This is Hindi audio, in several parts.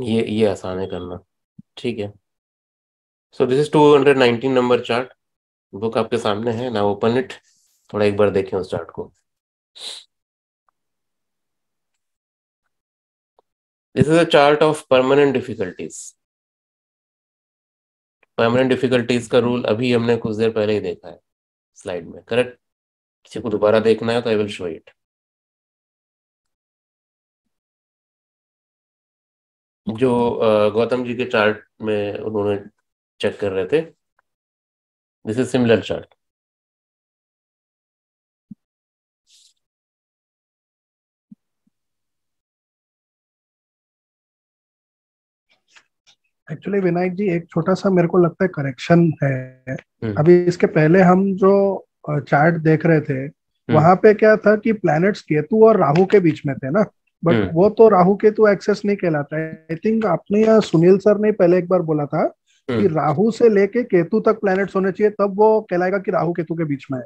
ये ये आसान है करना। ठीक है। So this is 219 number chart book आपके सामने है। ना ओपन इट थोड़ा एक बार देखें उस चार्ट को। This is a chart of permanent difficulties permanent difficulties का रूल अभी हमने कुछ देर पहले ही देखा है। स्लाइड में। करेक्ट किसी को दोबारा देखना है तो आई विल शो इट जो गौतम जी के चार्ट में उन्होंने चेक कर रहे थे this is similar chart actually Vinayak ji एक छोटा सा मेरे को लगता है करेक्शन है हम्म। अभी इसके पहले हम जो चार्ट देख रहे थे हम्म। वहाँ पे क्या था कि प्लैनेट्स केतु और राहु के बीच में थे ना बट हम्म। वो तो राहु केतु एक्सेस नहीं कहलाता है। आई थिंक आपने या सुनील सर ने पहले एक बार बोला था कि राहु से लेके केतु तक प्लैनेट्स होने चाहिए तब वो कहलाएगा कि राहु केतु के बीच में है।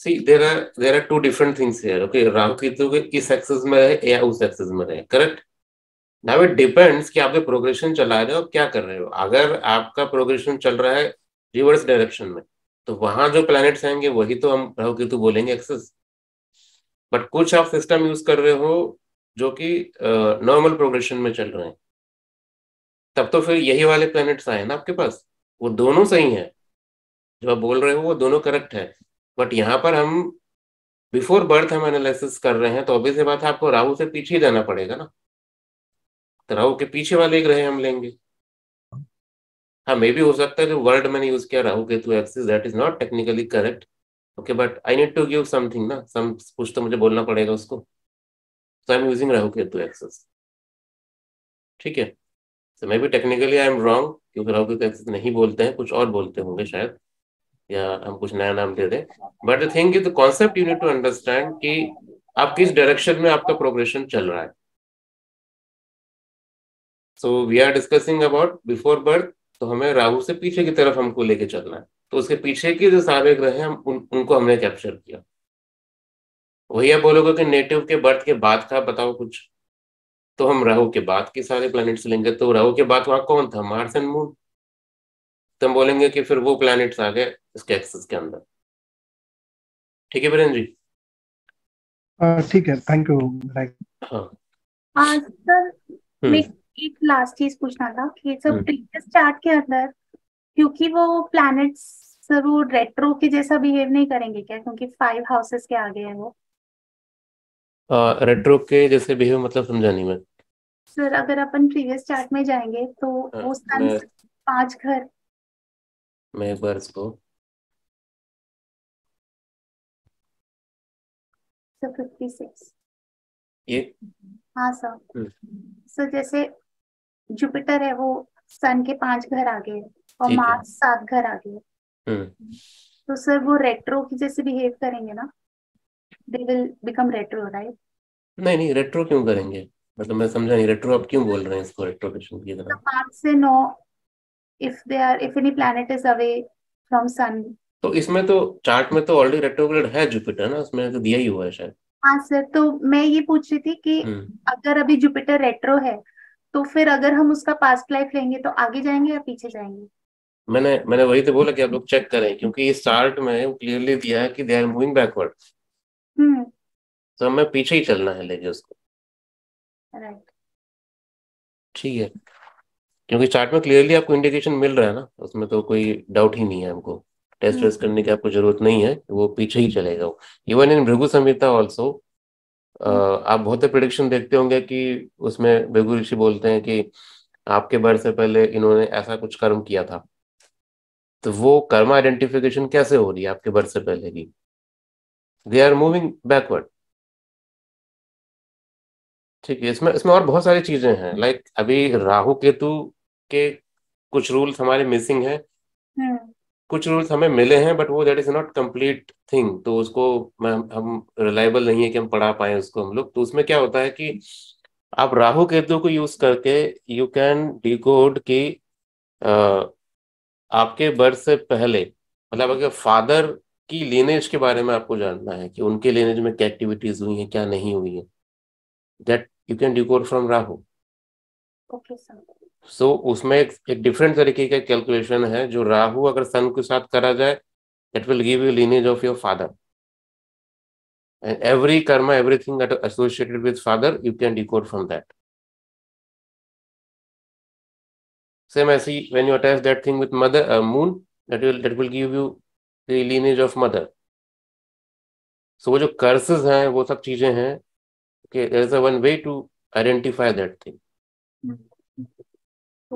See, there are there are two different things here. Okay, Rahu Ketu के किस एक्सेस में है या उस एक्सेस में है करेक्ट नाउ इट डिपेंड्स कि आप प्रोग्रेशन चला रहे हो क्या कर रहे हो। अगर आपका प्रोग्रेशन चल रहा है रिवर्स डायरेक्शन में तो वहाँ जो प्लैनेट्स आएँगे वही तो हम राहु केतु बोलेंगे एक्सेस बट कुछ आप सिस्टम यूज़ कर रहे हो जो कि नॉर्मल प्रोग्रेशन में चल रहे हैं। तब तो फिर यही वाले प्लैनेट्स आए ना आपके पास। वो दोनों सही हैं। जो आप बोल रहे हो वो दोनों करेक्ट है। बट यहाँ पर हम बिफोर बर्थ हम एनालिसिस कर रहे हैं तो अभी से बात है आपको राहु से पीछे जाना पड़ेगा ना। तो राहु के पीछे वाले ग्रह हम लेंगे। हाँ मे भी हो सकता है जो वर्ड मैंने यूज़ किया, Rahu Ketu axis that is not technically correct okay but I need to give something ना सम कुछ तो मुझे बोलना पड़ेगा उसको। So I am using Rahu Ketu axis ठीक है? So maybe technically I am wrong क्योंकि राहु केतु एक्सिस नहीं बोलते हैं, कुछ और बोलते होंगे शायद। या हम कुछ नया नाम दे दें। But the thing is the concept you need to understand कि आप किस डायरेक्शन में आपका प्रोग्रेशन चल रहा है। So we are discussing about before birth तो हमें राहु से पीछे की तरफ़ हमको लेके चलना है। तो उसके पीछे के जो सारे ग्रह हैं उन, उनको हमने कैप्चर किया। वही आप बोलोगे कि नेटिव के बर्थ के बाद का बताओ कुछ। तो हम राहु के बाद के सारे प्लैनेट्स लेंगे तो राहु के बाद वहाँ कौन था? मार्स एंड मून तो हम बोलेंगे कि फिर वो प्लैनेट्स आ गए इसके एक्सेस के अंदर। ठीक है बीरेन जी? ठीक है थैंक यू हाँ। सर हम्म। एक लास्ट चीज़ पूछना था कि सब प्रीवियस चार्ट के अंदर क्योंकि वो प्लैनेट्स सर वो रेट्रो के जैसा बिहेव नहीं करेंगे क्या? क्योंकि फाइव हाउसेस के आगे है वो। रेट्रो के जैसे बिहेव मतलब समझा नहीं मैं। सर अगर अपन प्रीवियस चार्ट में जाएँगे तो हाँ, वो सन पाँच घर। मैं एक बार इसको फिफ्टी सिक्स ये हाँ सर हम्म। सर जैसे जुपिटर है वो सन के पाँच घर आगे और मार्स सात घर आगे। हम्म। तो सर वो रेट्रो की जैसे बिहेव करेंगे ना they will become retro right नहीं नहीं रेट्रो क्यों करेंगे? मतलब मैं समझा नहीं रेट्रो आप क्यों बोल रहे हैं इसको रेट्रो की तरह? मार्स से no if they are if any planet is away from sun तो इसमें तो चार्ट में तो ऑलरेडी रेट्रोग्रेड है जुपिटर ना उसमें तो दिया ही हुआ है शायद। हाँ सर तो मैं ये पूछ रही थी कि हम्म। अगर अभी जुपिटर रेट्रो है तो फिर अगर हम उसका पास्ट लाइफ लेंगे तो आगे जाएँगे या पीछे जाएँगे? मैंने मैंने वही तो बोला कि आप लोग चेक करें क्योंकि इस चार्ट में क्लियरली दिया है कि दे आर मूविंग बैकवर्ड तो हमें पीछे ही चलना है लेके उसको ठीक है। क्योंकि चार्ट में क्लियरली आपको इंडिकेशन मिल रहा है ना उसमें तो कोई डाउट ही नहीं है हमको। टेस्ट वेस्ट करने की आपको ज़रूरत नहीं है वो पीछे ही चलेगा even in Bhrigu Samhita also आप बहुत प्रिडिक्शन देखते होंगे कि उसमें बेगू ऋषि बोलते हैं कि आपके बर्थ से पहले इन्होंने ऐसा कुछ कर्म किया था। तो वो कर्म आइडेंटिफिकेशन कैसे हो रही है आपके बर्थ से पहले की? दे आर मूविंग बैकवर्ड ठीक है इसमें इसमें और बहुत सारी चीज़ें हैं। लाइक like, अभी राहु केतु के कुछ रूल्स हमारे मिसिंग हैं। हम्म। कुछ रूल्स हमें मिले हैं बट वो that is not complete thing तो उसको हम रिलायबल नहीं है कि हम पढ़ा पाए उसको हम लोग। तो उसमें क्या होता है कि आप राहु केतु को यूज़ करके यू कैन डिकोड कि आपके बर्थ से पहले मतलब अगर फादर की लेनेज के बारे में आपको जानना है कि उनके लेनेज में क्या एक्टिविटीज़ हुई हैं क्या नहीं हुई है that you can decode from Rahu so उसमें एक, एक डिफरेंट तरीके का कैलकुलेशन है जो राहु अगर सन के साथ करा जाए it will give you lineage of your father and every karma everything that associated with father you can decode from same as see when you attach that thing with mother uh, moon that will that will give you the lineage of mother so वो जो curses हैं वो सब चीज़ें हैं okay there is a one way to identify that thing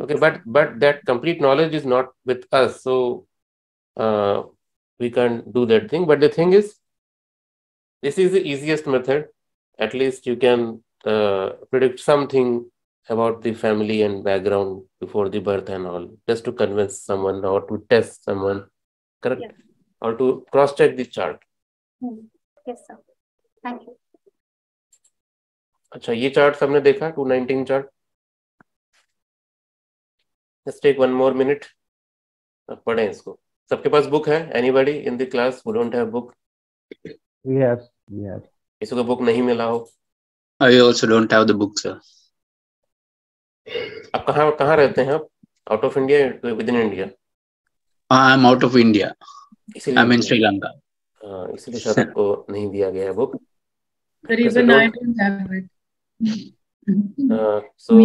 okay but but that complete knowledge is not with us so uh, we can't do that thing but the thing is this is the easiest method at least you can uh, predict something about the family and background before the birth and all just to convince someone or to test someone correct yeah. or to cross check the chart hmm. yes sir thank you अच्छा ये चार्ट सबने देखा 219 chart just take one more minute अब पढ़ें इसको सबके पास बुक है anybody in the class who don't have book We have, we have. किसी को बुक नहीं मिला हो I also don't have the book, sir. आप कहाँ कहाँ रहते हैं आप out of India within India out of India. इसीलिए I'm in Sri Lanka. हाँ, इसीलिए शायद आपको नहीं दिया गया है book But Yes, I even I don't- don't have it. So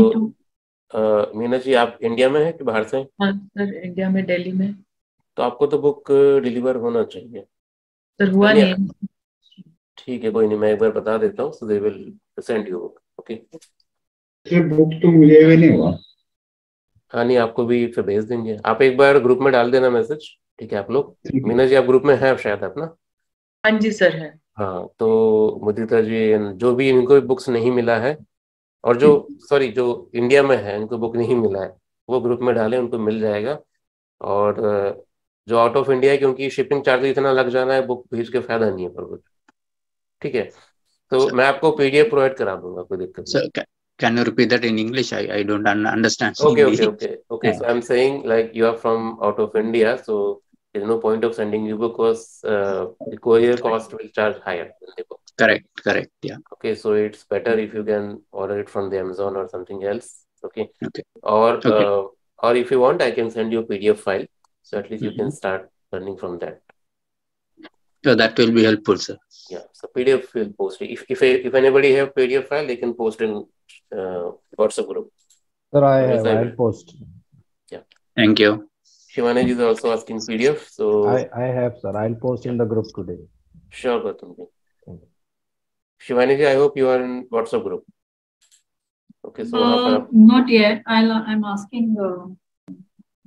Meena ji आप इंडिया में है कि बाहर से हैं? हाँ सर इंडिया में दिल्ली में तो आपको तो बुक डिलीवर होना चाहिए सर हुआ नहीं, नहीं ठीक है कोई नहीं मैं एक बार बता देता हूँ so they will send you book okay sir book तो मुझे भी नहीं हुआ। हाँ नहीं आपको भी फिर भेज देंगे। आप एक बार ग्रुप में डाल देना मैसेज ठीक है आप लोग? है। मीना जी आप ग्रुप में हैं शायद आप ना? हाँ जी सर है। हाँ तो मुदिता जी जो भी इनको बुक्स नहीं मिला है और जो सॉरी जो इंडिया में है इनको बुक नहीं मिला है वो ग्रुप में डालें उनको मिल जाएगा। और जो आउट ऑफ़ इंडिया है क्योंकि शिपिंग चार्ज इतना लग जाना है बुक भेज के फ़ायदा नहीं है पर कुछ। ठीक है? तो मैं आपको पीडीएफ प्रोवाइड करा दूँगा कोई दिक्कत ca- can you repeat that in english? I, I don't un- understand. Okay okay okay okay. Yeah. so i'm saying like you are from out of india so there's no point of sending you because uh, the courier cost will charge higher than the book. Correct correct yeah. Okay so it's better if you can order it from the amazon or something else okay? Okay. Or okay. Uh, or if you want i can send you a pdf file so at least mm-hmm. you can mm-hmm. start learning from that. So that will be helpful sir. Yeah so pdf will post if if, if anybody have pdf file they can post in uh, WhatsApp group. Sir, I Yes, have. I I'll will. post. Thank you. Shivani is also asking PDF. So I, I have, sir. I'll post in the group today. sure, Gautam ji. Thank you. Shivani ji, I hope you are in WhatsApp group. Okay, so वहाँ पर Uh, आप not yet. I'll, I'm asking the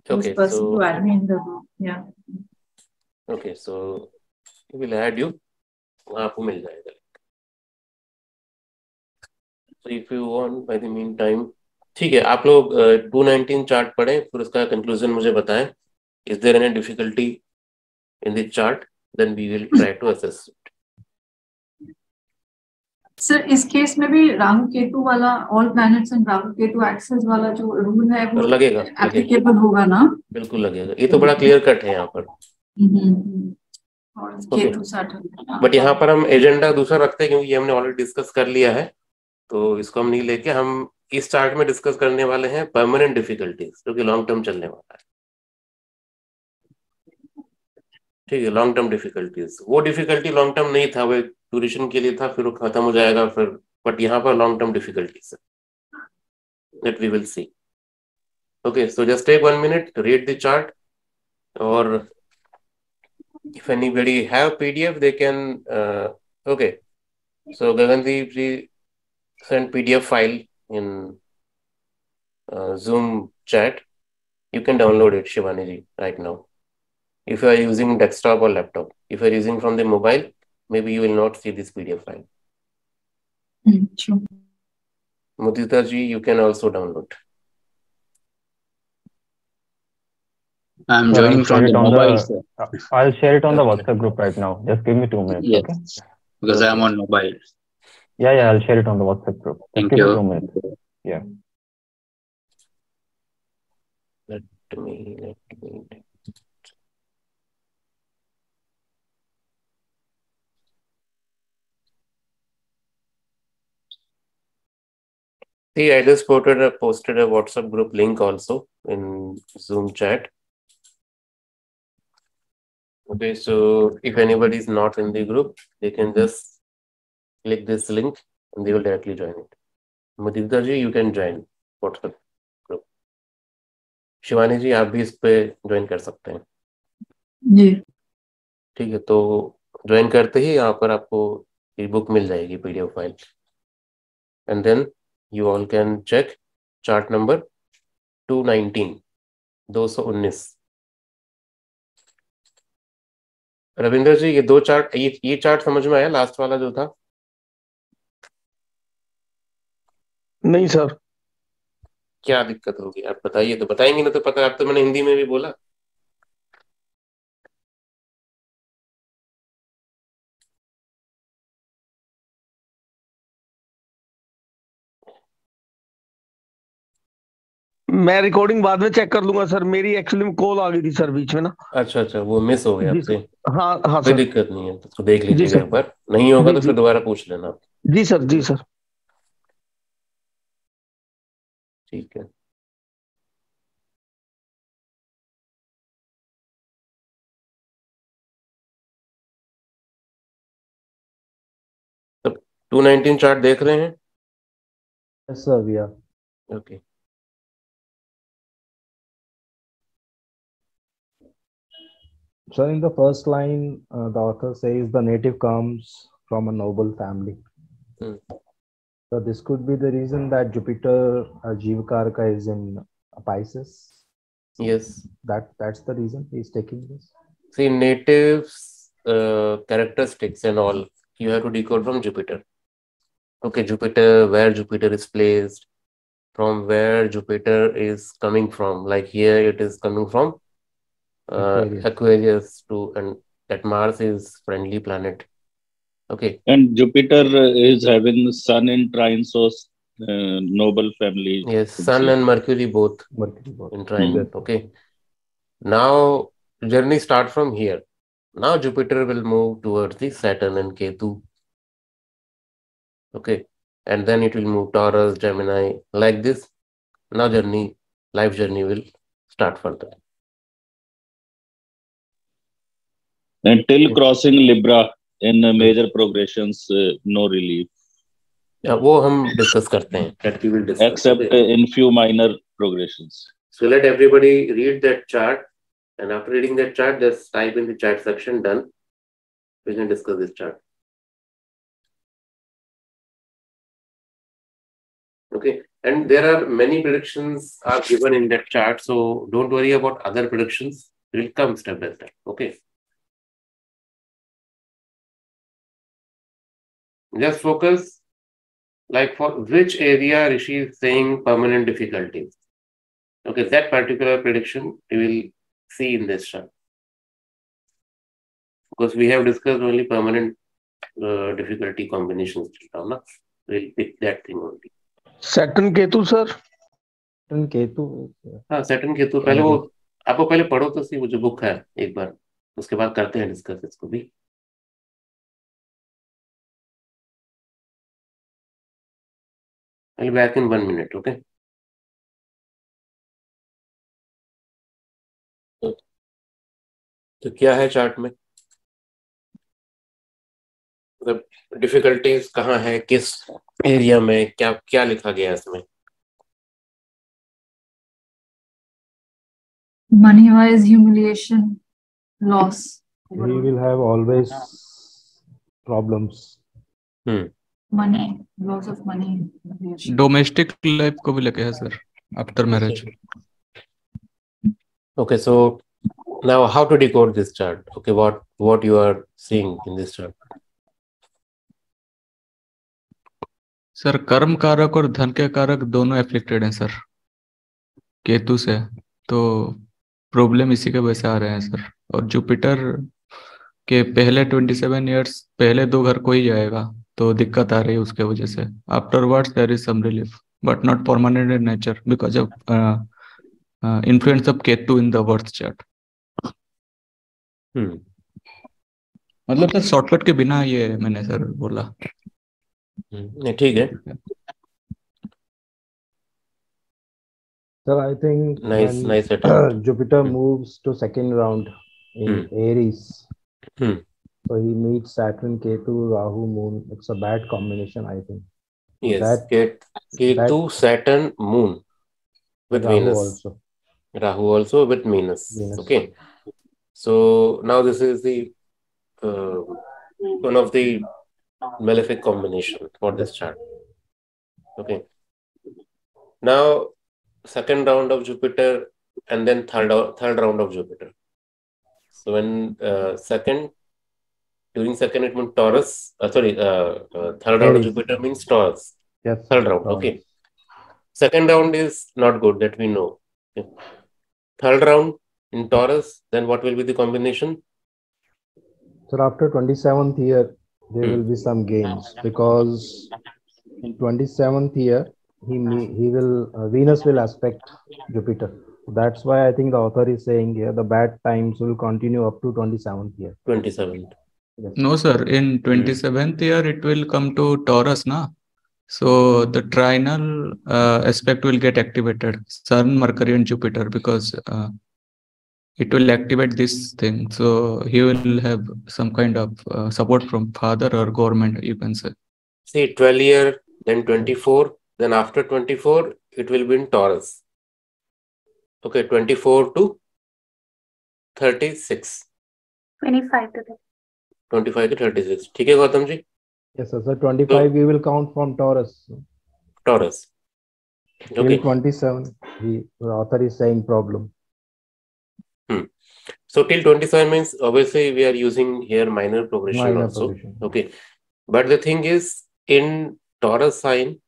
who's okay, person so to add me in the group. Yeah. Okay, so we will add you. वहाँ आपको मिल जाएगा So if you want, by the meantime, ठीक है आप लोग टू नाइनटीन चार्ट पढ़ें फिर उसका कंक्लूजन मुझे बताएँ। Is there any difficulty in the chart then we will try to assess sir इस केस में भी राहु केतु वाला all planets and Rahu Ketu axis वाला जो रूल है वो लगेगा एप्लीकेबल होगा ना? बिल्कुल लगेगा। ये तो बड़ा क्लियर कट है यहाँ पर। हम्म, हम्म। Okay. बट यहाँ पर हम एजेंडा दूसरा रखते हैं क्योंकि ये हमने ऑलरेडी डिस्कस कर लिया है। तो इसको हम नहीं लेके हम इस चार्ट में डिस्कस करने वाले हैं परमानेंट डिफिकल्टीज जो कि लॉन्ग टर्म चलने वाला है। ठीक है लॉन्ग टर्म डिफिकल्टीज वो डिफिकल्टी लॉन्ग टर्म नहीं था वो ड्यूरेशन के लिए था फिर वो खत्म हो जाएगा फिर बट यहाँ पर long term difficulties that we will see okay so just take one minute read the chart और if anybody have they can uh, okay so gagandeep ji sent pdf file in uh, zoom chat you can download it shivani ji right now if you are using desktop or laptop if you are using from the mobile maybe you will not see this pdf file hmm, Sure. mudita ji you can also download I'm Sir, joining from the mobile, the- sir. I'll share it on the WhatsApp group right now. Just give me two minutes. Yes. Okay. Because I'm on mobile. Yeah, yeah. I'll share it on the WhatsApp group. Just Thank give me you. two minutes. Yeah. let me let me See, I just posted a, posted a WhatsApp group link also in Zoom chat. Okay, so if anybody is not in the group, they can just click this link and they will directly join it. Mudita ji, you can join WhatsApp group. Shivani ji आप भी इस पे ज्वाइन कर सकते हैं जी ठीक है तो ज्वाइन करते ही यहाँ पर आपको ये बुक मिल जाएगी PDF file and then you all can check chart number 219 219 Ravindra ji ये दो चार्ट ये ये चार्ट समझ में आया लास्ट वाला जो था नहीं सर। क्या दिक्कत होगी? आप बताइए तो बताएँगे ना तो पता आप तो मैंने हिंदी में भी बोला। मैं रिकॉर्डिंग बाद में चेक कर लूँगा सर। मेरी एक्चुअली में कॉल आ गई थी सर बीच में ना। अच्छा अच्छा वो मिस हो गया आपसे। हाँ हाँ कोई सर। दिक्कत नहीं है तो देख लीजिएगा एक बार। नहीं होगा तो फिर दोबारा पूछ लेना। जी सर जी सर। ठीक है तो टू नाइनटीन चार्ट देख रहे हैं sir, we are. Okay So in the first line, uh, the author says the native comes from a noble family. Hmm. So this could be the reason that Jupiter uh, Jivakarka is in Pisces. Yes, That that's the reason he's taking this. See, natives uh, characteristics and all you have to decode from Jupiter. Okay, Jupiter, where Jupiter is placed, from where Jupiter is coming from. Like here, it is coming from uh, Aquarius. Aquarius to, and that Mars is friendly planet. Okay, And Jupiter is having sun in trine, so uh, noble family. yes, Sun and Mercury both Mercury both. in trine. Hmm. Okay, now journey start from here. Now Jupiter will move towards the Saturn and Ketu. Okay, and then it will move Taurus, Gemini, like this. Now journey, life journey will start further. Until crossing Libra in uh, major progressions, uh, no relief, या वो हम डिस्कस करते हैं that we will discuss. except uh, Okay. in few minor progressions. So let everybody read that chart, and after reading that chart, just type in the chat section. Done. We can discuss this chart. Okay, and there are many predictions are given in that chart, so don't worry about other predictions. It will come step by step. Okay. Just focus, like for which area Rishi is saying permanent difficulties. Okay, that particular prediction we will see in this chart. Because we have discussed only permanent uh, difficulty combinations till now, na? We'll pick that thing only. Saturn Ketu sir Saturn Ketu. हाँ सैटर्न केतु पहले वो आपको पहले पढ़ो तो सी वो जो बुक है एक बार उसके बाद करते हैं डिस्कस इसको भी I'll be back in one minute, okay? तो क्या है चार्ट में? मतलब डिफिकल्टीज कहाँ है? किस एरिया में? क्या क्या लिखा गया इसमें? Money wise humiliation loss we will have always problems hmm money loss of money humiliation. Domestic life को भी लेके है sir after marriage Okay, so now how to decode this chart? Okay, what what you are seeing in this chart? Sir कर्म कारक और धन के कारक दोनों एफ्लिक्टेड हैं सर केतु से तो प्रॉब्लम इसी के वजह से आ रहे हैं सर और जुपिटर के पहले ट्वेंटी सेवन ईयर्स पहले दो घर को ही जाएगा तो दिक्कत आ रही है उसके वजह से afterwards there is some relief but not permanent in nature because of influence of Ketu in the birth chart. मतलब सर शॉर्टकट के बिना ये मैंने सर बोला Hmm. ठीक है Sir, I think nice, when nice attempt. Jupiter Hmm. moves to second round in Aries, so he meets Saturn, Ketu, Rahu, Moon. It's a bad combination, I think. Yes, That- Ket- Ketu, Saturn, Moon with Rahu Venus. also. Rahu also with Venus. Venus. Okay. So now this is the uh, one of the malefic combination for this chart. Okay. Now second round of Jupiter and then third third round of Jupiter. So when uh, second during second it means Taurus. Uh, sorry, uh, uh, third round of Aries. Jupiter means Taurus. Yes. Third round. Taurus. Okay. Second round is not good that we know. Okay. Third round in Taurus, then what will be the combination? So after 27th year, there Hmm. will be some gains because in 27th year, he he will uh, Venus will aspect Jupiter. That's why I think the author is saying here the bad times will continue up to 27th year. 27th. Yes. No, sir. In 27th year, it will come to Taurus, na? So the trinal uh, aspect will get activated, Sun, Mercury, and Jupiter, because uh, it will activate this thing. So he will have some kind of uh, support from father or government, you can say. See, 12 year, then 24, then after 24, it will be in Taurus. Okay, 24 to 36. 25 to the 25 to 36. ठीक है Gautam ji Yes, sir. So 25 we will count from Taurus. Taurus. Till Okay. 27, he, the author is saying problem. So till 27 means obviously we are using here minor progression Minor also. progression. Okay. But the thing is in Taurus sign,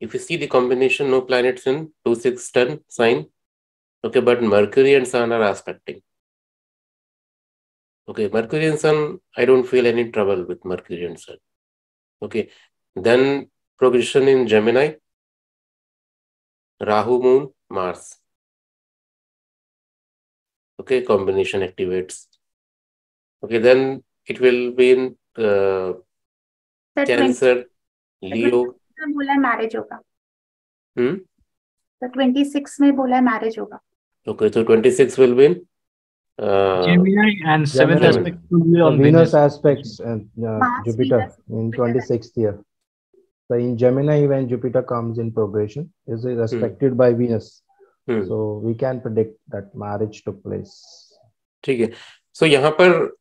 if you see the combination no planets in 2 6 10 sign, okay, but Mercury and Sun are aspecting. Okay, Mercury and Sun, I don't feel any trouble with Mercury and Sun. Okay, then progression in Gemini, Rahu, Moon, Mars. Okay, combination activates. Okay, then it will be in uh, sir Cancer, Leo. में बोला है मैरिज होगा Hmm? तो 26 में बोला है मैरिज होगा Okay, so 26 will be in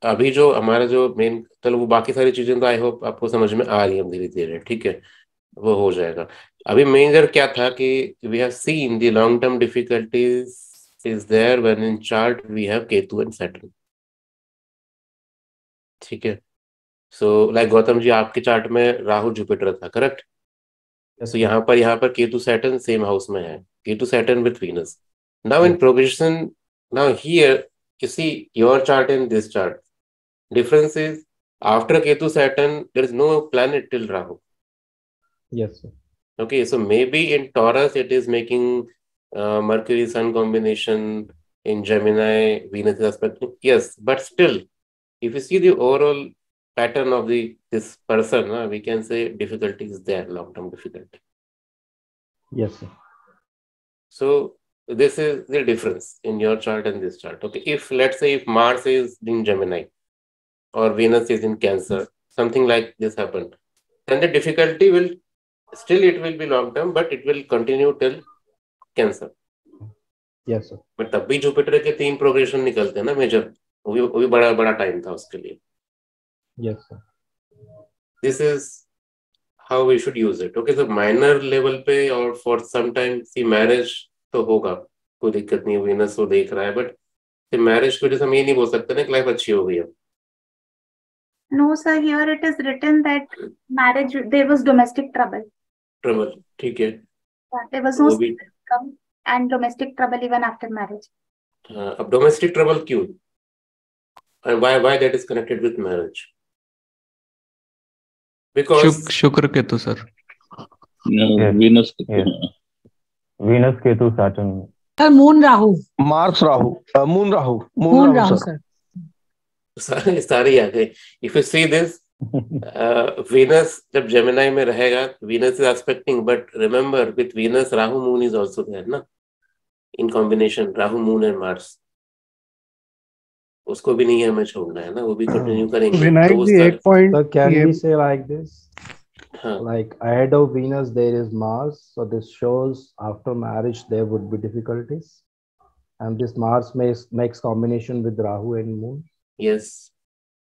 अभी जो हमारा जो मेन वो बाकी सारी चीज़ें तो आई होप आपको समझ में आ रही है धीरे धीरे ठीक है? वो हो जाएगा। अभी मेजर क्या था कि we have seen the long term difficulties is there when in chart we have Ketu and Saturn ठीक है सो लाइक गौतम जी आपके चार्ट में राहु जुपिटर था करेक्ट सो यहाँ पर यहाँ पर केतु सैटर्न सेम हाउस में है Ketu Saturn with Venus now in progression now here you see your chart and this chart difference is after ketu saturn there is no planet till rahu Yes. Sir. okay so maybe in taurus it is making uh, mercury sun combination in gemini venus is aspecting yes but still if you see the overall pattern of the this person uh, we can say difficulty is there long term difficulty Yes. Sir. So this is the difference in your chart and this chart. Okay, if let's say if Mars is in Gemini or Venus is in Cancer, something like this happened, then the difficulty will still it will be long term, but it will continue till Cancer. Yes but तब भी जुपिटर के तीन प्रोग्रेशन निकलते हैं ना मेजर वो भी, वो भी बड़ा बड़ा टाइम था उसके लिए। Yes this is how we should use it okay sir minor level पे और for some time see marriage तो होगा। कोई दिक्कत नहीं हुई ना सो देख रहा है बट मैरिज के जैसे हम ये नहीं बोल सकते ना लाइफ अच्छी हो गई है। No sir here it is written that marriage there was domestic trouble trouble ठीक है। There was and domestic trouble even after marriage. हाँ, अब डोमेस्टिक ट्रबल क्यों and why why that is connected with marriage because Shuk Shukra Ketu sir Venus. Venus, Ketu, Saturn. Sir Moon Rahu Mars Rahu Moon Rahu Moon Rahu sir सारे सारे आ गए if you see this Venus जब जेमिनाई में रहेगा Venus is expecting but remember with Venus Rahu Moon is also there ना in combination Rahu Moon and Mars उसको भी नहीं हमें छोड़ना है ना वो भी कंटिन्यू करेंगे विनायक तो जी एक पॉइंट can ये we say like हाँ Like ahead of Venus there is Mars, so this shows after marriage there would be difficulties, and this Mars makes makes combination with Rahu and Moon. Yes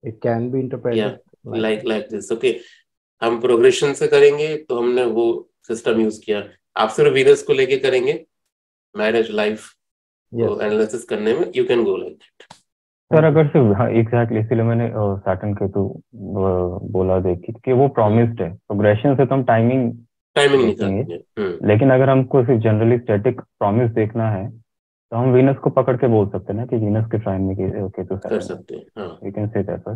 It can be interpreted या लाइक लाइक दिस ओके हम प्रोग्रेशन से करेंगे तो हमने वो सिस्टम यूज़ किया। आप सिर्फ़ वीनस को लेके करेंगे मैरिज लाइफ. एनालिसिस करने में you can go like that sir अगर सिर्फ़ हाँ एग्जैक्टली इसीलिए मैंने सैटर्न केतु अ, बोला देखी कि वो प्रॉमिस्ड है। प्रोग्रेशन से तो हम टाइमिंग टाइमिंग देखेंगे। निकालेंगे हम्म। लेकिन अगर हमको सिर्फ़ जनरली स्टैटिक प्रॉमिस देखना है तो हम वीनस को पकड़ के बोल सकते हैं ना कि वीनस के साइन में के- केतु हैं। हाँ वी कैन से दैट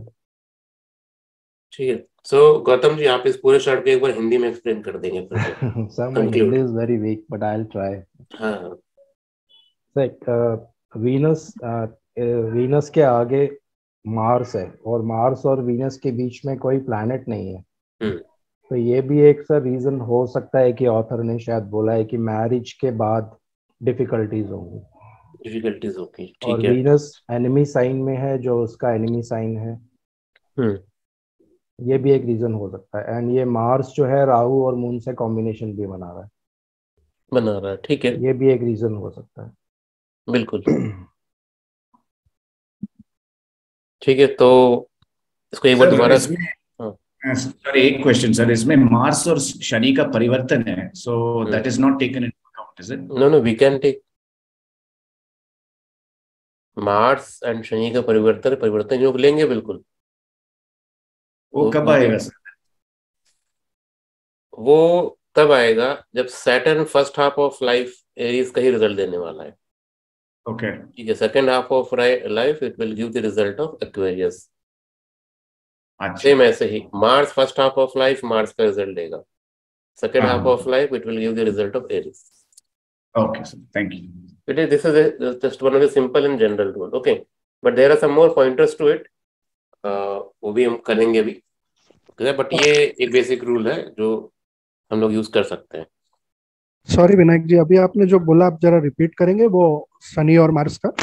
ठीक है। सो गौतम जी आप इस पूरे चार्ट को एक बार हिंदी में एक्सप्लेन कर देंगे फिर। से Sir, my Conclude. Hindi is very weak, but I'll try. हाँ। हाँ uh, uh, Venus के आगे मार्स है और मार्स और वीनस के बीच में कोई प्लैनेट नहीं है। हम्म। तो ये भी एक सर रीजन हो सकता है कि ऑथर ने शायद बोला है कि मैरिज के बाद डिफिकल्टीज होंगी। डिफिकल्टीज होगी और ठीक है। वीनस एनिमी साइन में है जो उसका एनिमी साइन है। हम्म। ये भी एक रीजन हो सकता है। एंड ये मार्स जो है राहु और मून से कॉम्बिनेशन भी बना रहा है। बना रहा है ठीक है। ये भी एक रीजन हो सकता है। बिल्कुल। ठीक है तो इसको एक बार दोबारा इसमें हाँ। एक क्वेश्चन सर इसमें मार्स और शनि का परिवर्तन है so that is not taken in account is it no no we can take Mars and Shani का परिवर्तन परिवर्तन योग लेंगे बिल्कुल। वो कब आएगा सर? वो तब आएगा जब Saturn first half of life Aries का ही रिज़ल्ट देने वाला है। ओके ठीक है second half of life it will give the result of Aquarius अच्छा। सेम ऐसे ही Mars first half of life Mars का रिज़ल्ट देगा। Second half of life it will give the result of Aries okay sir thank you It is, this is a, just one of the simple and general rule. Okay. But there are some more pointers to it. Uh, वो भी हम करेंगे अभी। ठीक है बट ये एक बेसिक रूल है जो हम लोग यूज़ कर सकते हैं। सॉरी विनायक जी अभी आपने जो बोला आप जरा रिपीट करेंगे वो शनि और मार्स का?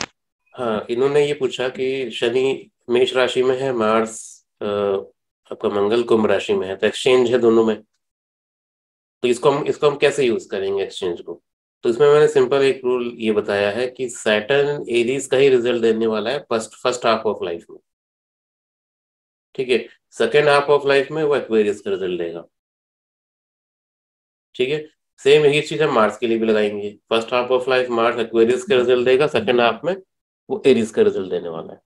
हाँ इन्होंने ये पूछा कि शनि मेष राशि में है मार्स आपका मंगल कुंभ राशि में है तो एक्सचेंज है दोनों में। तो इसको हम इसको हम कैसे यूज़ करेंगे एक्सचेंज को? तो इसमें मैंने सिंपल एक रूल ये बताया है कि सैटर्न एरीज का ही रिज़ल्ट देने वाला है first first half of life में। ठीक है? सेकेंड हाफ़ ऑफ़ लाइफ में वो एक्वेरियस का रिज़ल्ट देगा। ठीक है? सेम यही चीज़ हम मार्स के लिए भी लगाएँगे। First half of life Mars Aquarius का रिज़ल्ट देगा सेकेंड हाफ़ में वो एरीज का रिज़ल्ट देने वाला है।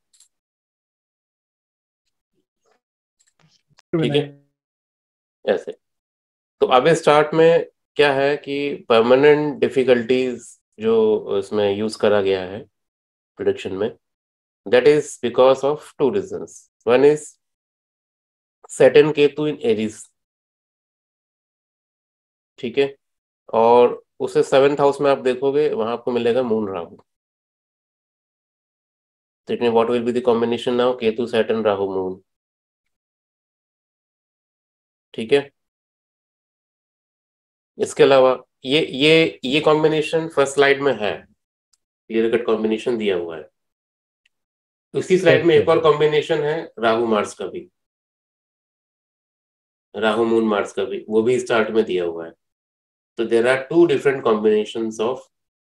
ठीक है? ऐसे। तो अब स्टार्ट में क्या है कि परमानेंट डिफिकल्टीज जो इसमें यूज़ करा गया है प्रोडक्शन में that is because of two reasons one is Saturn Ketu in Aries ठीक है? और उसे सेवेंथ हाउस में आप देखोगे वहाँ आपको मिलेगा मून राहु। तो it what will be the combination now Ketu Saturn Rahu Moon. ठीक है? इसके अलावा ये ये ये कॉम्बिनेशन फ़र्स्ट स्लाइड में है। क्लियर कट कॉम्बिनेशन दिया हुआ है। उसी स्लाइड में एक और कॉम्बिनेशन है राहु मार्स का भी। राहु मून मार्स का भी, वो भी स्टार्ट में दिया हुआ है। तो there are two different combination of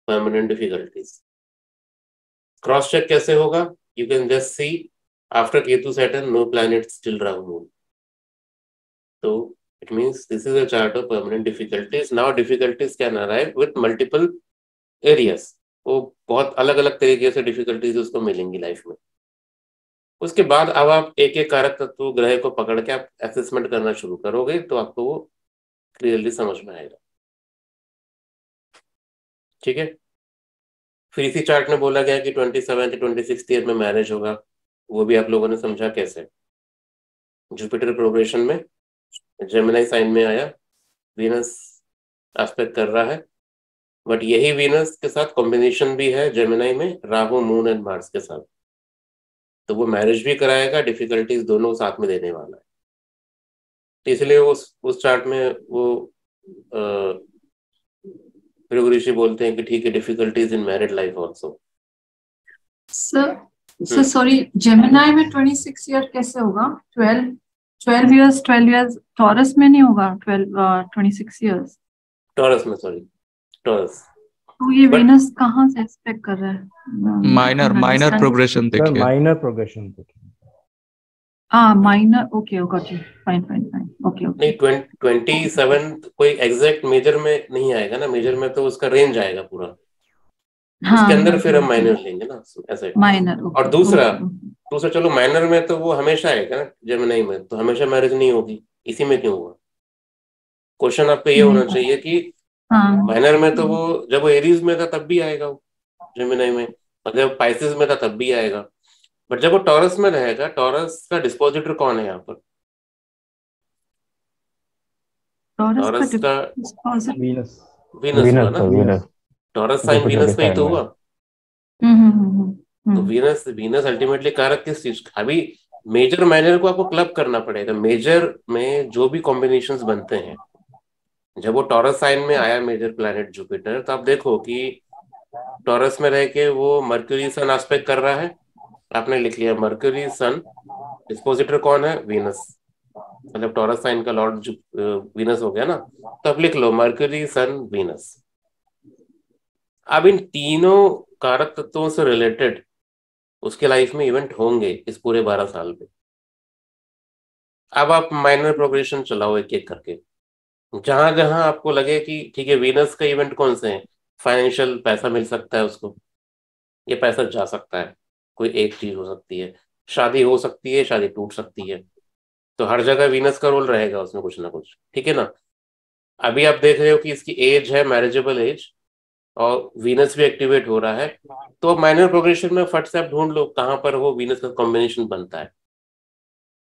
permanent difficulties cross check कैसे होगा? You can just see after Ketu Saturn no planet still Rahu Moon तो it means this is a chart of permanent difficulties. Now, difficulties can arrive with multiple areas. वो बहुत अलग अलग तरीके से डिफिकल्टीज उसको मिलेंगी लाइफ में। उसके बाद अब आप एक एक कारक तत्व ग्रह को पकड़ के आप असेसमेंट करना शुरू करोगे तो आपको वो क्लियरली समझ में आएगा। ठीक है? फिर इसी चार्ट में बोला गया कि twenty seven twenty six year में मैरिज होगा। वो भी आप लोगों ने समझा कैसे? जुपिटर प्रोग्रेशन में जेमिनाई साइन में आया। वीनस एस्पेक्ट कर रहा है। बट यही वीनस के साथ कॉम्बिनेशन भी है जेमिनाई में राहु मून एंड मार्स के साथ। तो वो मैरिज भी कराएगा डिफिकल्टीज दोनों साथ में देने वाला है। तो इसलिए उस उस चार्ट में वो फिर ऋषि बोलते हैं कि ठीक है difficulties in married life also sir sir sorry Gemini में 26 ईयर कैसे होगा? 12 12 इयर्स 12 इयर्स टॉरस में नहीं होगा 12 26 इयर्स टॉरस में सॉरी टॉरस तो ये वेनस कहाँ से एक्सपेक्ट कर रहा है? माइनर माइनर प्रोग्रेशन देखिए। माइनर प्रोग्रेशन देखिए। okay oh got you. Fine fine fine. Okay okay. नहीं ट्वेंटी सेवन कोई एग्जैक्ट मेजर में नहीं आएगा ना। मेजर में तो उसका रेंज आएगा पूरा। हाँ, उसके अंदर फिर हम माइनर लेंगे ना ऐसे। माइनर और दूसरा दूसरा चलो माइनर में तो वो हमेशा आएगा ना जर्मनी में। तो हमेशा मैरिज नहीं होगी। इसी में क्यों हुआ? क्वेश्चन आपका ये होना चाहिए कि माइनर हाँ। में तो वो जब वो एरीज में था तब भी आएगा वो जेमिनाई में। और जब पाइसिस में था तब भी आएगा। बट जब वो टॉरस में रहेगा टॉरस का डिस्पोजिटर कौन है यहाँ पर? टॉरस का Venus Venus Taurus sign Venus पे ही तो हुआ। हम्म, हम्म, हम्म, तो वीनस वीनस अल्टीमेटली कारक किस चीज़ का? अभी मेजर माइनर को आपको क्लब करना पड़ेगा। मेजर में जो भी कॉम्बिनेशंस बनते हैं जब वो टॉरस साइन में आया मेजर प्लैनेट जुपिटर तो आप देखो कि टॉरस में रह के वो मर्क्यूरी सन एस्पेक्ट कर रहा है। आपने लिख लिया मर्क्यूरी सन डिस्पोजिटर कौन है? वीनस मतलब टॉरस साइन का लॉर्ड वीनस हो गया ना? तो आप लिख लो मर्क्यूरी सन वीनस अब इन तीनों कारक तत्वों से रिलेटेड उसके लाइफ में इवेंट होंगे इस पूरे बारह साल में। अब आप माइनर प्रोग्रेशन चलाओ एक एक करके। जहाँ जहाँ आपको लगे कि ठीक है वीनस का इवेंट कौन से है? फाइनेंशियल पैसा मिल सकता है उसको। ये पैसा जा सकता है। कोई एक चीज़ हो सकती है। शादी हो सकती है शादी टूट सकती है। तो हर जगह वीनस का रोल रहेगा उसमें कुछ ना कुछ। ठीक है ना? अभी आप देख रहे हो कि इसकी एज है मैरिजेबल एज और वीनस भी एक्टिवेट हो रहा है। तो माइनर प्रोग्रेशन में फट से आप ढूंढ लो कहाँ पर वो वीनस का कॉम्बिनेशन बनता है।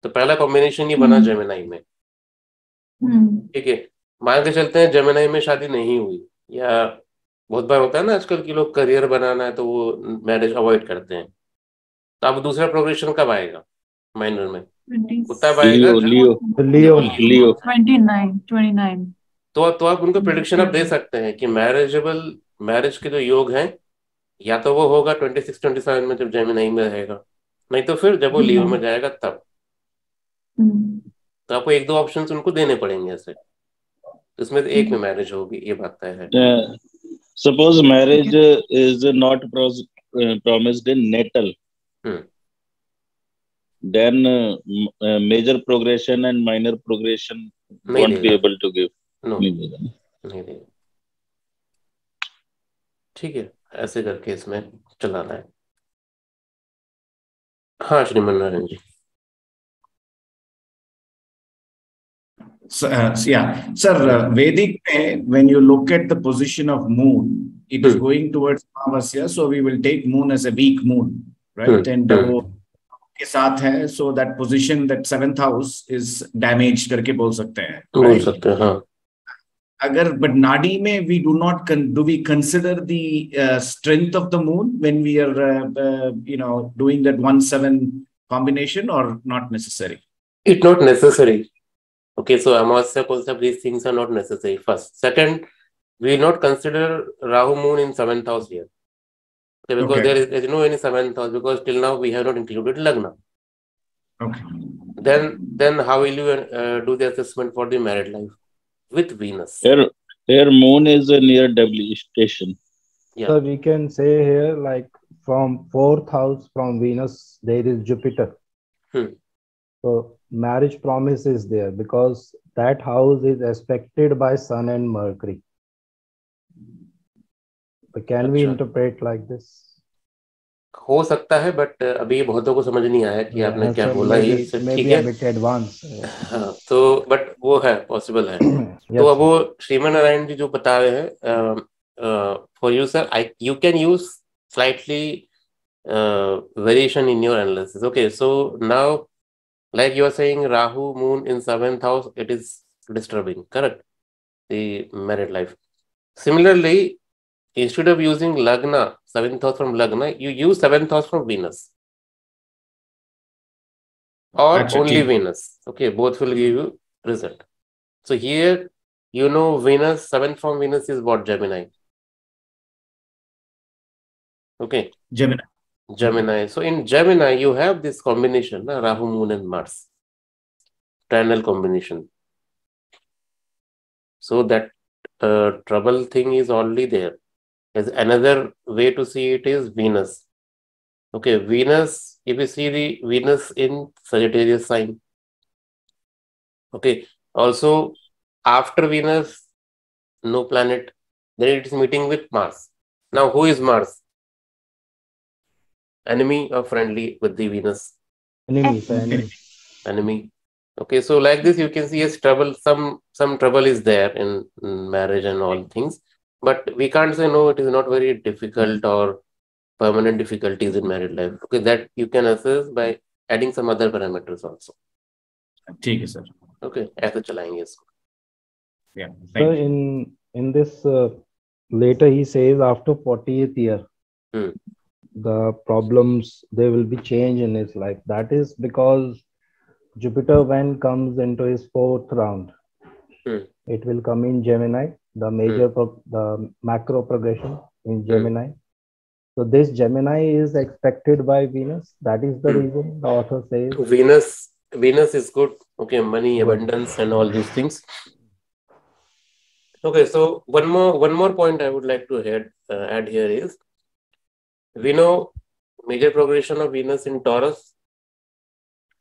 तो पहला कॉम्बिनेशन ये बना जेमिनाई में। हम्म। ठीक है? मान के चलते हैं जेमिनाई में शादी नहीं हुई। या बहुत बार होता है ना आजकल की लोग करियर बनाना है तो वो मैरिज अवॉइड करते हैं। तो अब दूसरा प्रोग्रेशन कब आएगा? माइनर में। तब आएगा लियो लियो लियो 29 29 तो तो आप उनको प्रिडिक्शन आप दे सकते हैं कि मैरिजेबल मैरिज के जो योग हैं या तो वो होगा 26 27 में जब जेमिनाई में रहेगा। नहीं तो फिर जब वो लियो में जाएगा तब। तो आपको एक दो ऑप्शन उनको देने पड़ेंगे ऐसे। तो इसमें तो एक में मैरिज होगी ये बात तय है। Suppose marriage is not promised in natal then major progression and minor progression won't be able to give ठीक है ऐसे करके इसमें चलाना है। हाँ Shriman Narayan ji. So, uh, yeah, sir, uh, Vedic, mein, when you look at the position of moon, it is Hmm. going towards Amavasya, so we will take moon as a weak moon, right? Hmm. And Hmm. वो के साथ है, so that position, that seventh house is damaged करके बोल सकते हैं, बोल right? सकते हैं हाँ अगर but nadi में we do not con- do we consider the uh, strength of the moon when we are uh, uh, you know doing that one seven combination or not necessary? It's not necessary. Okay, so Amasya concept, these things are not necessary. First. Second, we will not consider Rahu Moon in seventh house here. Okay, because Okay. there, is, there is no any seventh house because till now we have not included Lagna. Okay. Then then how will you uh, do the assessment for the married life? With Venus. Here, here moon is uh, near W station. Yeah. So we can say here, like from fourth house from Venus, there is Jupiter. Hmm. So marriage promise is there because that house is aspected by Sun and Mercury. So can we अच्छा। interpret like this? हो सकता है बट अभी बहुतों को समझ नहीं आया कि आपने क्या बोला ये ठीक है. हाँ तो बट वो है पॉसिबल है तो अब वो श्रीमन नारायण जी जो बता रहे हैं for you sir I you can use slightly variation in your analysis okay so now like you are saying rahu moon in seventh house it is disturbing correct? The married life. Similarly instead of using lagna seventh house from lagna you use seventh house from venus. Or That's only venus. Okay both will give you result. So here you know venus seventh from venus is what? Gemini. Okay. Gemini. Gemini. So in Gemini, you have this combination, uh, Rahu, Moon, and Mars. Triangle combination. So that uh, trouble thing is already there. As another way to see it is Venus. Okay, Venus, if you see the Venus in Sagittarius sign. Okay, also after Venus, no planet, then it is meeting with Mars. Now, who is Mars? Enemy or friendly with the Venus? Enemy. enemy. Enemy. Okay, so like this, you can see yes, trouble. Some some trouble is there in, in marriage and all things, but we can't say no. It is not very difficult or permanent difficulties in married life. Okay, that you can assess by adding some other parameters also. ठीक है सर Okay, ऐसे चलाएंगे इसको. Yeah. So in in this uh, later he says after 40th year Hmm. the problems there will be change in his life. That is because Jupiter when comes into his fourth round, Hmm. it will come in Gemini, the major pro- the macro progression in Gemini. So this Gemini is expected by Venus. That is the reason the author says. Venus, Venus is good. Okay, money, abundance, and all these things. Okay, so one more one more point I would like to add uh, add here is we know major progression of Venus in Taurus.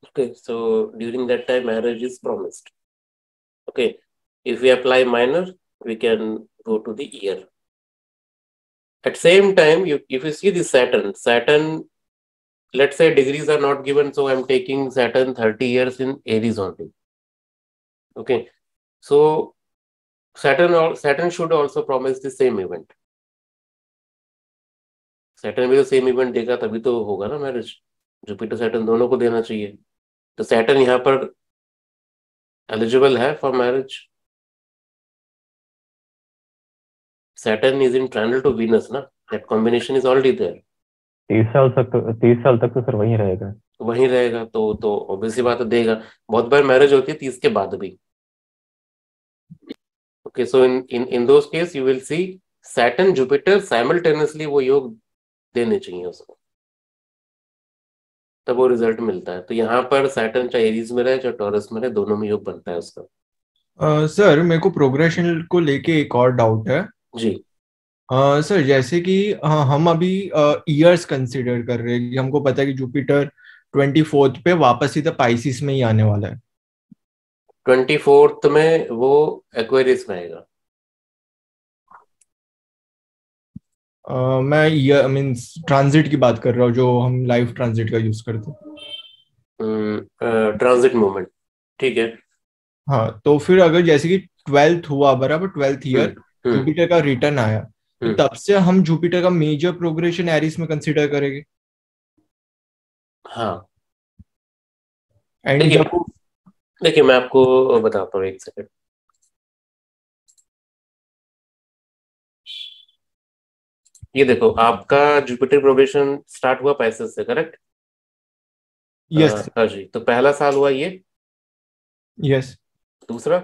Okay, so during that time marriage is promised. Okay, if we apply minor, we can go to the year. At same time, you if you see the Saturn, Saturn, let's say degrees are not given, so I'm taking Saturn 30 years in Aries only. Okay, so Saturn Saturn should also promise the same event. Saturn भी तो सेम इवेंट देगा तभी तो होगा ना मैरिज जुपिटर सैटर्न दोनों को देना चाहिए। तो सैटर्न यहाँ पर एलिजिबल है for marriage Saturn is in triangle to Venus ना? That combination is already there तीस साल तक तो तीस साल तक तो सर वही रहेगा। वहीं रहेगा तो तो ऑब्वियसली बात देगा। बहुत बार मैरिज होती है तीस के बाद भी। Okay so in in in those case you will see Saturn Jupiter simultaneously वो योग देने चाहिए उसको। तब वो रिज़ल्ट मिलता है। तो यहाँ पर सैटर्न चाहे एरीज में रहे चाहे टॉरस में रहे दोनों में योग बनता है उसका। सर मेरे को प्रोग्रेशन को लेके एक और डाउट है। जी। सर जैसे कि अ, हम अभी ईयर्स कंसिडर कर रहे हैं हमको पता है कि जुपिटर ट्वेंटी फोर्थ पे वापस सीधा पाइसिस में ही आने वाला है। ट्वेंटी फोर्थ में वो एक्वेरियस में आएगा। मैं ईयर मींस ट्रांजिट की बात कर रहा हूँ जो हम लाइव ट्रांजिट का यूज़ करते हैं। ट्रांजिट मूवमेंट ठीक है। हाँ तो फिर अगर जैसे कि ट्वेल्थ हुआ बराबर ट्वेल्थ ईयर जुपिटर का रिटर्न आया तो हम्म। तब से हम जुपिटर का मेजर प्रोग्रेशन एरिस में कंसिडर करेंगे। हाँ। एंड देखिए देखिए मैं आपको बताता हूँ एक सेकंड ये देखो आपका जुपिटर प्रोग्रेशन स्टार्ट हुआ पैसे से करेक्ट यस हाँ जी तो पहला साल हुआ ये? Yes yes. दूसरा?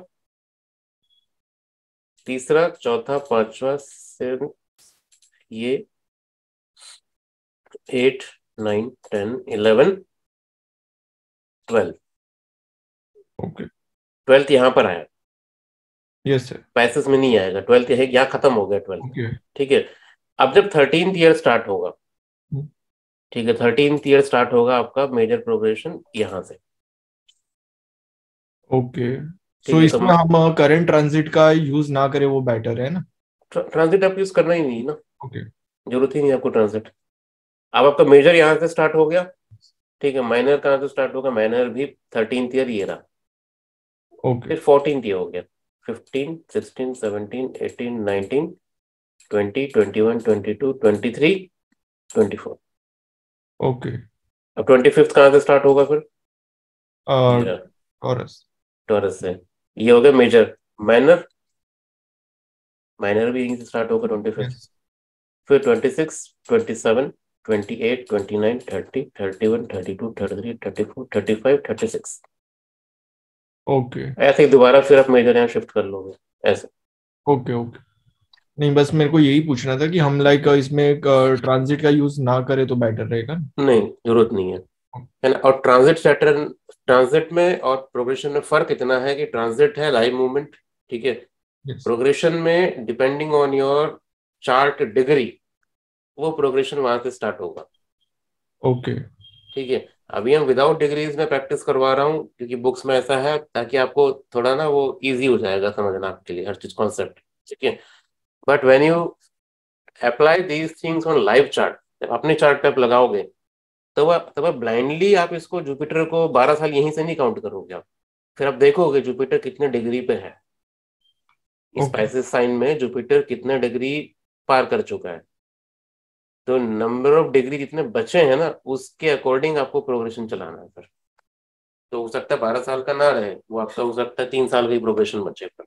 तीसरा चौथा पांचवा सेवन ये eight nine ten eleven twelve okay twelfth यहाँ पर आया। यस सर पैसेस में नहीं आएगा। ट्वेल्थ यहाँ खत्म हो गया ट्वेल्थ ठीक है अब जब थर्टींथ ईयर स्टार्ट होगा हम्म। ठीक है थर्टींथ ईयर स्टार्ट होगा आपका मेजर प्रोग्रेशन यहाँ से। ओके। सो इसमें तो- हम करंट ट्रांजिट का यूज़ ना करें वो बेटर है ना? ट्रांजिट आप यूज़ करना ही नहीं ना। ओके। ज़रूरत ही नहीं आपको ट्रांजिट अब आपका मेजर यहाँ से स्टार्ट हो गया। ठीक है माइनर कहाँ से स्टार्ट होगा? माइनर भी थर्टींथ ईयर ये रहा। ओके। फिर फोर्टीन ईयर हो गया। Fifteen sixteen seventeen eighteen nineteen okay. अब कहाँ से स्टार्ट होगा फिर? टॉरस टॉरस से। ये हो गया मेजर। माइनर माइनर भी यहीं से स्टार्ट होगा फिर ओके। ऐसे ही दोबारा फिर आप मेजर यहाँ शिफ्ट कर लोगे। ऐसे। Okay okay. नहीं बस मेरे को यही पूछना था कि हम लाइक इसमें ट्रांजिट का यूज़ ना करें तो बेटर रहेगा? नहीं ज़रूरत नहीं है। है ना? और ट्रांजिट सैटर्न ट्रांजिट में और प्रोग्रेशन में फ़र्क इतना है कि ट्रांजिट है लाइव मूवमेंट ठीक है? प्रोग्रेशन में depending on your chart degree वो प्रोग्रेशन वहाँ से स्टार्ट होगा। ओके ठीक है? अभी हम विदाउट डिग्रीज में प्रैक्टिस करवा रहा हूँ क्योंकि बुक्स में ऐसा है ताकि आपको थोड़ा ना वो इजी हो जाएगा समझना आपके लिए हर चीज़ कॉन्सेप्ट ठीक है? But when you apply these things on live chart जब अपने चार्ट पे आप लगाओगे तो वह तब ब्लाइंडली आप इसको जुपिटर को 12 साल यहीं से नहीं काउंट करोगे आप। फिर आप देखोगे जुपिटर कितने डिग्री पे है। स्पाइसिस साइन में जुपिटर कितने डिग्री पार कर चुका है। तो नंबर ऑफ़ डिग्री जितने बचे हैं ना उसके अकॉर्डिंग आपको प्रोग्रेशन चलाना है फिर। तो हो सकता है बारह साल का ना रहे वो आपका हो सकता है तीन साल का ही प्रोग्रेशन बचे फिर।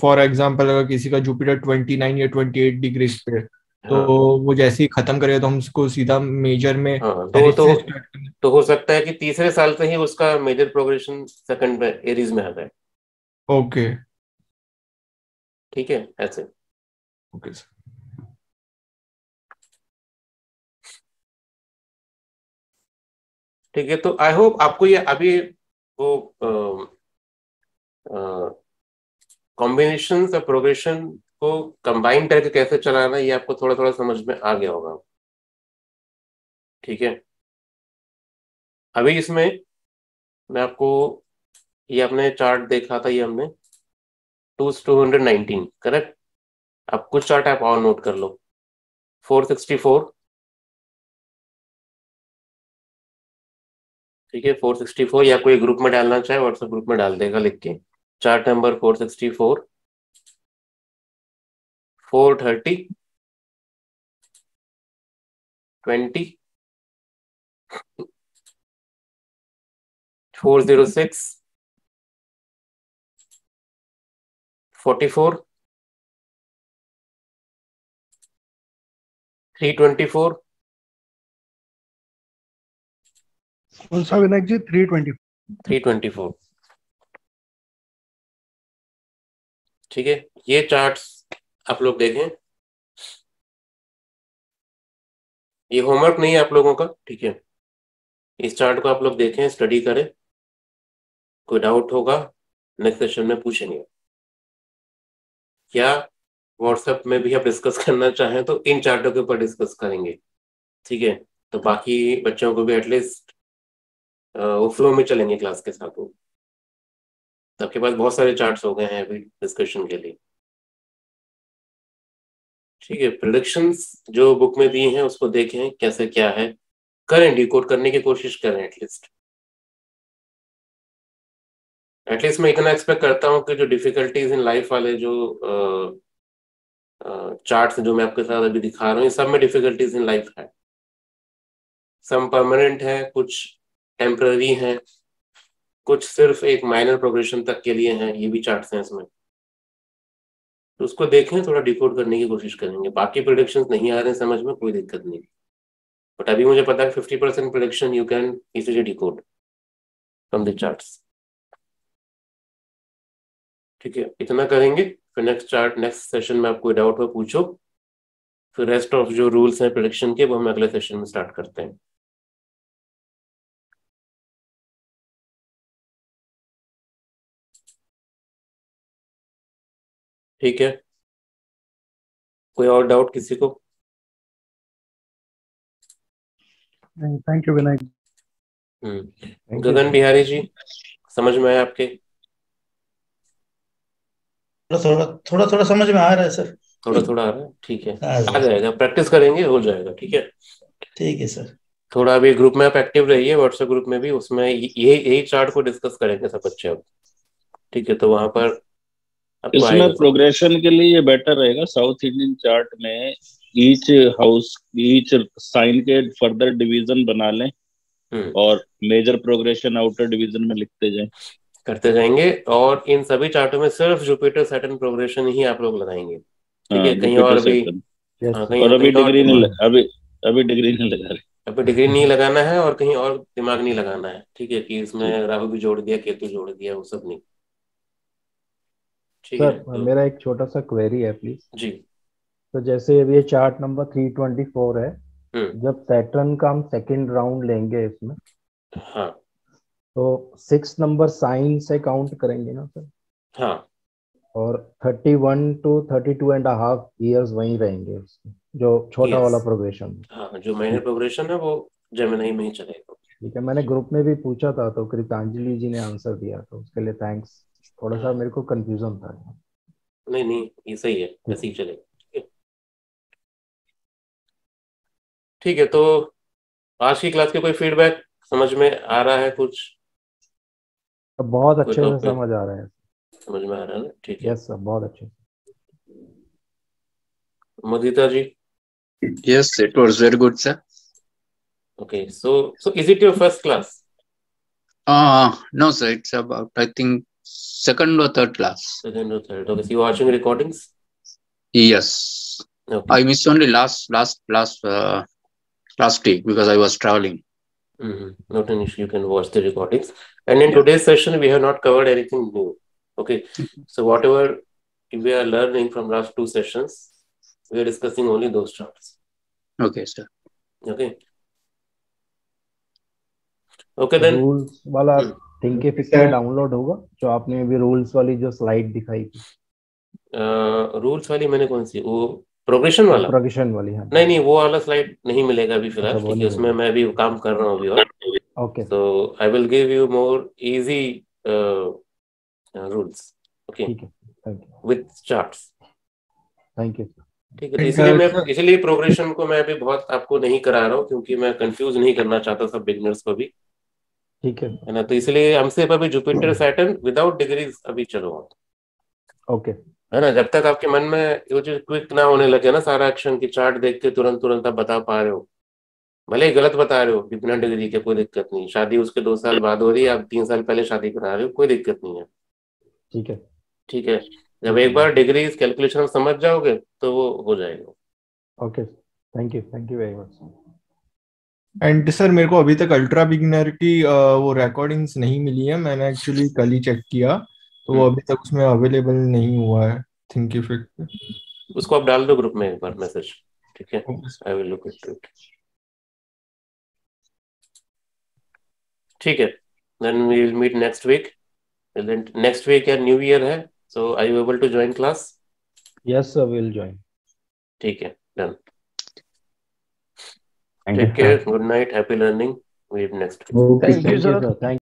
फॉर एग्ज़ाम्पल अगर किसी का जुपिटर 29 या 28 डिग्री पे तो हाँ. वो जैसे ही खत्म करेगा तो हम उसको सीधा मेजर में हाँ, तो तो, तो हो सकता है कि तीसरे साल से ही उसका मेजर प्रोग्रेशन सेकंड में एरीज में आ जाए। ओके ठीक है ऐसे। ओके सर ठीक है तो आई होप आपको ये अभी वो कॉम्बिनेशन और प्रोग्रेशन को कंबाइन करके कैसे चलाना ये आपको थोड़ा थोड़ा समझ में आ गया होगा। ठीक है? अभी इसमें मैं आपको, ये आपने चार्ट देखा था, ये हमने two two hundred nineteen correct अब कुछ चार्ट आप और नोट कर लो। फोर सिक्सटी फोर ठीक है? फोर सिक्सटी फोर या कोई ग्रुप में डालना चाहे व्हाट्सएप ग्रुप में डाल देगा लिख के। चार्ट नंबर 464 430 20 406 44 324 कौन सा विनायक जी? 324 324 ठीक है? ये चार्ट्स आप लोग देखें। ये होमवर्क नहीं है आप लोगों का, ठीक है? इस चार्ट को आप लोग देखें स्टडी करें। कोई डाउट होगा नेक्स्ट सेशन में पूछेंगे। क्या व्हाट्सएप में भी आप डिस्कस करना चाहें तो इन चार्टों के ऊपर डिस्कस करेंगे, ठीक है? तो बाकी बच्चों को भी एटलीस्ट वो फ्लो में चलेंगे क्लास के साथ। वो आपके पास बहुत सारे चार्ट्स हो गए हैं अभी डिस्कशन के लिए। ठीक है प्रोडिक्शंस जो बुक में दिए हैं, उसको देखें कैसे क्या है। करें डिकोड करने की कोशिश करें एटलीस्ट एटलीस्ट मैं इतना एक्सपेक्ट करता हूँ कि जो डिफिकल्टीज इन लाइफ वाले जो चार्ट्स जो मैं आपके साथ अभी दिखा रहा हूँ सब में डिफिकल्टीज इन लाइफ है। सम परमानेंट है, कुछ टेम्प्ररी हैं। कुछ सिर्फ़ एक माइनर प्रोग्रेशन तक के लिए हैं, ये भी चार्ट्स हैं इसमें। तो उसको देखें, थोड़ा डिकोड करने की कोशिश करेंगे। बाकी प्रोडिक्शन नहीं आ रहे हैं समझ में, कोई दिक्कत नहीं। बट अभी मुझे पता है fifty percent prediction you can easily decode from the charts ठीक है, इतना करेंगे। फिर नेक्स्ट चार्ट नेक्स्ट सेशन में आपको डाउट हो, पूछो। फिर रेस्ट ऑफ़ जो रूल्स हैं प्रोडिक्शन के, वो हम अगले सेशन में स्टार्ट करते हैं। ठीक है। कोई और डाउट किसी को? थैंक यू विनायक गगन बिहारी जी समझ में आया आपके? थोड़ा थोड़ा थोड़ा थोड़ा समझ में आ रहा है सर थोड़ा थोड़ा आ रहा है? ठीक है। आ जाएगा। प्रैक्टिस करेंगे हो जाएगा ठीक है? ठीक है सर थोड़ा अभी ग्रुप में आप एक्टिव रहिए व्हाट्सएप ग्रुप में भी उसमें यही यही चार्ट को डिस्कस करेंगे सब बच्चे अब। ठीक है तो वहाँ पर इसमें प्रोग्रेशन के लिए ये बेटर रहेगा। साउथ इंडियन चार्ट में ईच हाउस ईच साइन के फर्दर डिवीज़न बना लें और मेजर प्रोग्रेशन आउटर डिवीज़न में लिखते जाएँ। करते जाएँगे और इन सभी चार्टों में सिर्फ़ जुपिटर सैटर्न प्रोग्रेशन ही आप लोग लगाएँगे। ठीक है कहीं और भी हाँ, कहीं और अभी डिग्री नहीं अभी अभी डिग्री नहीं लगा रहे। अभी डिग्री नहीं लगाना है और कहीं और दिमाग नहीं लगाना है। ठीक है कि इसमें राहु भी जोड़ दिया केतु जोड़ दिया वो सब नहीं। सर तो, मेरा एक छोटा सा क्वेरी है प्लीज़ जी। तो जैसे ये चार्ट नंबर 324 है हम्म। जब सैटर्न का हम सेकंड राउंड लेंगे इसमें हाँ। तो सिक्स नंबर साइन से काउंट करेंगे ना सर हाँ। और thirty one to thirty two and half years वहीं रहेंगे जो छोटा वाला प्रोग्रेशन हाँ। जो माइनर प्रोग्रेशन है वो जेमिनाई में ही चलेगा। ठीक है मैंने ग्रुप में भी पूछा था तो कृतांजलि जी ने आंसर दिया तो उसके लिए थैंक्स थोड़ा सा मेरे को कंफ्यूजन था नहीं नहीं ये सही है ऐसे ही चलेगा ठीक है। तो आज की क्लास के कोई फीडबैक समझ में आ रहा है कुछ? बहुत अच्छे से समझ आ रहा है। समझ में आ रहा है ना? ठीक है। यस सर बहुत अच्छे मदिता जी? Yes it was very good sir. Okay so so is it your first class? Uh no sir it's about i think second or third class second or third okay so you watching recordings yes okay. i missed only last last last uh, last week because i was traveling mm-hmm. not an issue you can watch the recordings and in yeah. today's session we have not covered anything new Okay. So whatever we are learning from last two sessions, we are discussing only those charts. Okay, sir. Okay. Okay then. Rules वाला थिंकिफिकेशन डाउनलोड होगा जो आपने अभी रूल्स वाली जो स्लाइड दिखाई थी। रूल्स वाली मैंने कौन सी वो प्रोग्रेशन वाला? प्रोग्रेशन वाली हाँ। नहीं नहीं वो वाला स्लाइड नहीं मिलेगा अभी फ़िलहाल क्योंकि उसमें मैं अभी काम कर रहा हूँ अभी और। Okay so I will give you more easy uh, rules. Okay. With charts. Thank you. ठीक है इसलिए मैं इसलिए प्रोग्रेशन को मैं अभी बहुत आपको नहीं करा रहा हूँ क्योंकि मैं कंफ्यूज नहीं करना चाहता सब बिगनर्स को भी। ठीक है। है ना? तो इसलिए हमसे अभी जुपिटर सैटर्न विदाउट डिग्रीज अभी चलो ओके। है ना? जब तक आपके मन में वो जो क्विक ना होने लगे ना सारा एक्शन की चार्ट देख के तुरंत तुरंत आप बता पा रहे हो। भले ही गलत बता रहे हो बिना डिग्री के कोई दिक्कत नहीं। शादी उसके दो साल बाद हो रही है आप तीन साल पहले शादी करा रहे हो कोई दिक्कत नहीं है। ठीक है। ठीक है? जब एक बार डिग्री कैलकुलेशन समझ जाओगे तो वो हो जाएगा। Okay. Thank you thank you very much and sir मेरे को अभी तक अल्ट्रा बिगनर की वो रिकॉर्डिंग्स नहीं मिली है। मैंने एक्चुअली कल ही चेक किया। तो वो हम्म। अभी तक उसमें अवेलेबल नहीं हुआ है थिंक इफ़ेक्ट उसको आप डाल दो ग्रुप में एक बार मैसेज ठीक है? आई विल लुक इट ठीक है। Then we will meet next week then next week a new year है। So are you able to join class? Yes sir will join ठीक है। Done Thank take you, care. Good night. Happy learning. We meet next week. Thank, thank you sir. thank